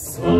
So